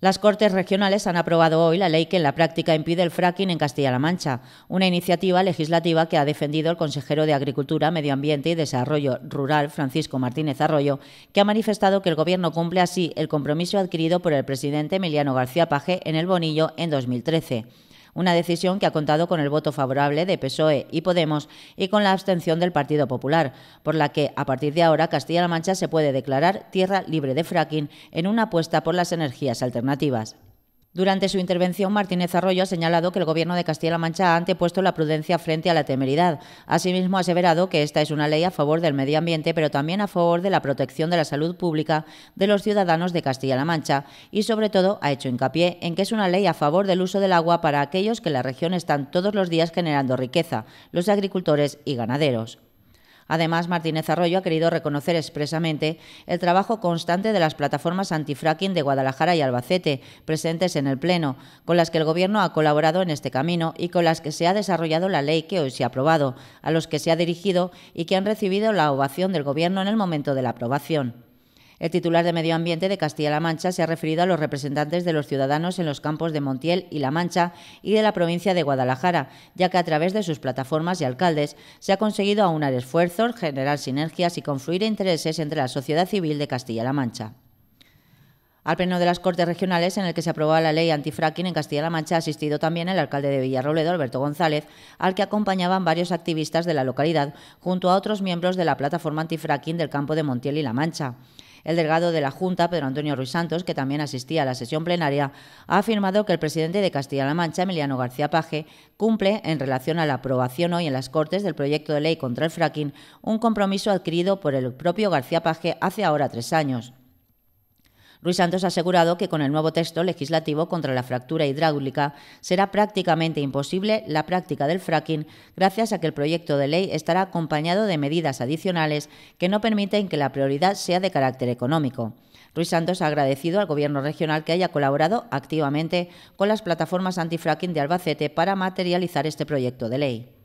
Las Cortes Regionales han aprobado hoy la ley que en la práctica impide el fracking en Castilla-La Mancha, una iniciativa legislativa que ha defendido el consejero de Agricultura, Medio Ambiente y Desarrollo Rural, Francisco Martínez Arroyo, que ha manifestado que el Gobierno cumple así el compromiso adquirido por el presidente Emiliano García Paje en el Bonillo en 2013 una decisión que ha contado con el voto favorable de PSOE y Podemos y con la abstención del Partido Popular, por la que a partir de ahora Castilla-La Mancha se puede declarar tierra libre de fracking en una apuesta por las energías alternativas. Durante su intervención, Martínez Arroyo ha señalado que el Gobierno de Castilla-La Mancha ha antepuesto la prudencia frente a la temeridad. Asimismo, ha aseverado que esta es una ley a favor del medio ambiente, pero también a favor de la protección de la salud pública de los ciudadanos de Castilla-La Mancha y, sobre todo, ha hecho hincapié en que es una ley a favor del uso del agua para aquellos que en la región están todos los días generando riqueza, los agricultores y ganaderos. Además, Martínez Arroyo ha querido reconocer expresamente el trabajo constante de las plataformas antifracking de Guadalajara y Albacete, presentes en el Pleno, con las que el Gobierno ha colaborado en este camino y con las que se ha desarrollado la ley que hoy se ha aprobado, a los que se ha dirigido y que han recibido la ovación del Gobierno en el momento de la aprobación. El titular de Medio Ambiente de Castilla-La Mancha se ha referido a los representantes de los ciudadanos en los campos de Montiel y La Mancha y de la provincia de Guadalajara, ya que a través de sus plataformas y alcaldes se ha conseguido aunar esfuerzos, generar sinergias y confluir intereses entre la sociedad civil de Castilla-La Mancha. Al pleno de las Cortes Regionales, en el que se aprobó la ley antifracking en Castilla-La Mancha, ha asistido también el alcalde de Villarrobledo, Alberto González, al que acompañaban varios activistas de la localidad, junto a otros miembros de la plataforma antifracking del campo de Montiel y La Mancha. El delegado de la Junta, Pedro Antonio Ruiz Santos, que también asistía a la sesión plenaria, ha afirmado que el presidente de Castilla-La Mancha, Emiliano García Paje, cumple, en relación a la aprobación hoy en las Cortes del proyecto de ley contra el fracking, un compromiso adquirido por el propio García Paje hace ahora tres años. Ruiz Santos ha asegurado que con el nuevo texto legislativo contra la fractura hidráulica será prácticamente imposible la práctica del fracking gracias a que el proyecto de ley estará acompañado de medidas adicionales que no permiten que la prioridad sea de carácter económico. Ruiz Santos ha agradecido al Gobierno regional que haya colaborado activamente con las plataformas antifracking de Albacete para materializar este proyecto de ley.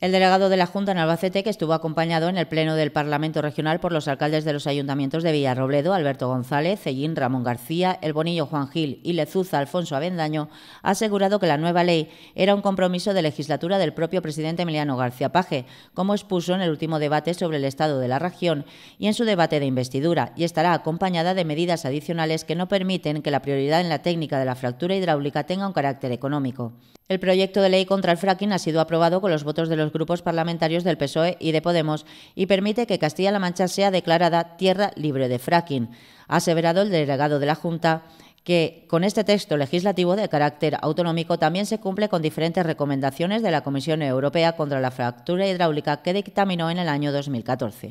El delegado de la Junta en Albacete, que estuvo acompañado en el Pleno del Parlamento Regional por los alcaldes de los ayuntamientos de Villarrobledo, Alberto González, Cellín, Ramón García, El Bonillo Juan Gil y Lezuza Alfonso Avendaño, ha asegurado que la nueva ley era un compromiso de legislatura del propio presidente Emiliano García Paje, como expuso en el último debate sobre el estado de la región y en su debate de investidura, y estará acompañada de medidas adicionales que no permiten que la prioridad en la técnica de la fractura hidráulica tenga un carácter económico. El proyecto de ley contra el fracking ha sido aprobado con los votos de los grupos parlamentarios del PSOE y de Podemos y permite que Castilla-La Mancha sea declarada tierra libre de fracking. Ha aseverado el delegado de la Junta que con este texto legislativo de carácter autonómico también se cumple con diferentes recomendaciones de la Comisión Europea contra la fractura hidráulica que dictaminó en el año 2014.